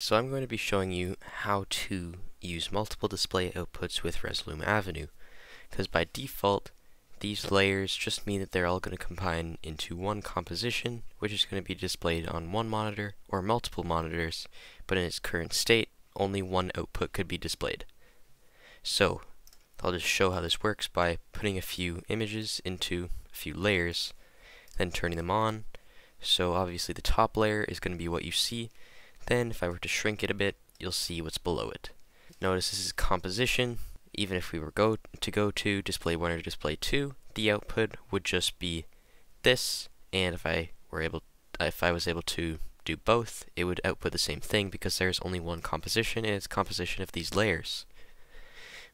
So I'm going to be showing you how to use multiple display outputs with Resolume Avenue. Because by default, these layers just mean that they're all going to combine into one composition, which is going to be displayed on one monitor or multiple monitors, but in its current state, only one output could be displayed. So, I'll just show how this works by putting a few images into a few layers, then turning them on. So obviously the top layer is going to be what you see, then if I were to shrink it a bit, you'll see what's below it. Notice this is composition. Even if we were go to go to display 1 or display 2, the output would just be this, and if I were able if I was able to do both, it would output the same thing because there's only one composition and it's composition of these layers.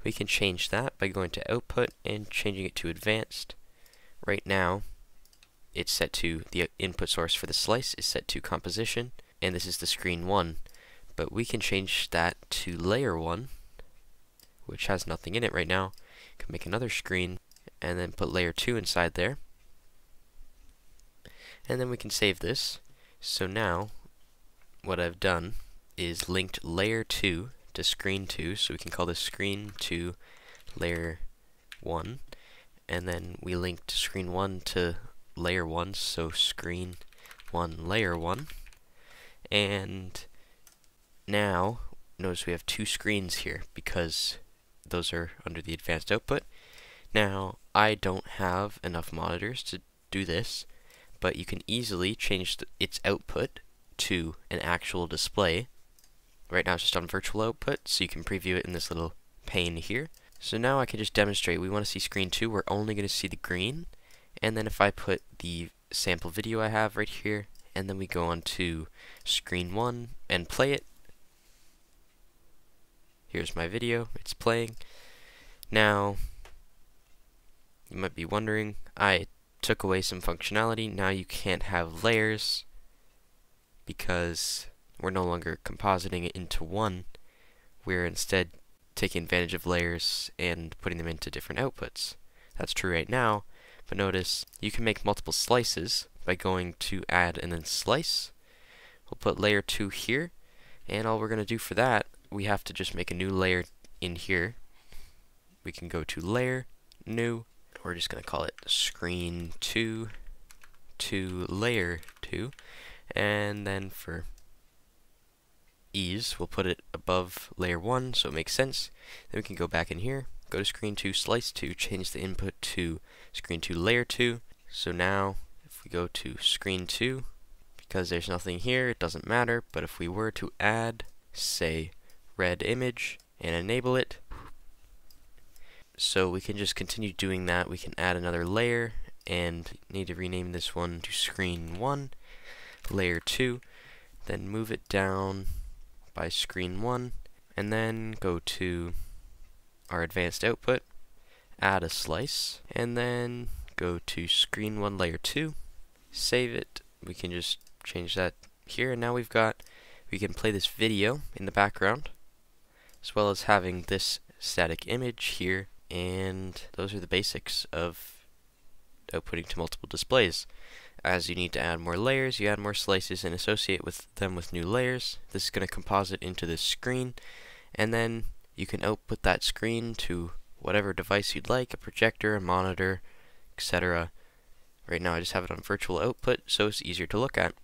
We can change that by going to output and changing it to advanced. Right now, it's set to the input source for the slice is set to composition and this is the screen 1 but we can change that to layer 1 which has nothing in it right now. Can make another screen and then put layer 2 inside there. And then we can save this. So now what I've done is linked layer 2 to screen 2 so we can call this screen 2 layer 1 and then we linked screen 1 to layer 1 so screen 1 layer 1 and now, notice we have two screens here because those are under the advanced output. Now, I don't have enough monitors to do this, but you can easily change its output to an actual display. Right now it's just on virtual output, so you can preview it in this little pane here. So now I can just demonstrate, we want to see screen 2, we're only going to see the green, and then if I put the sample video I have right here, and then we go on to screen 1 and play it. Here's my video, it's playing. Now, you might be wondering, I took away some functionality, now you can't have layers because we're no longer compositing it into one, we're instead taking advantage of layers and putting them into different outputs. That's true right now, but notice you can make multiple slices by going to add and then slice. We'll put layer 2 here, and all we're going to do for that, we have to just make a new layer in here. We can go to layer, new, we're just going to call it screen 2 to layer 2, and then for ease, we'll put it above layer 1 so it makes sense. Then we can go back in here, go to screen 2, slice 2, change the input to screen 2, layer 2. So now we go to screen 2, because there's nothing here, it doesn't matter, but if we were to add, say, red image, and enable it, so we can just continue doing that, we can add another layer, and need to rename this one to screen 1, layer 2, then move it down by screen 1, and then go to our advanced output, add a slice, and then go to screen 1 layer 2, save it. We can just change that here, and now we've got, we can play this video in the background, as well as having this static image here, and those are the basics of outputting to multiple displays. As you need to add more layers, you add more slices and associate with them with new layers. This is going to composite into this screen, and then you can output that screen to whatever device you'd like, a projector, a monitor, etc. Right now I just have it on virtual output, so it's easier to look at.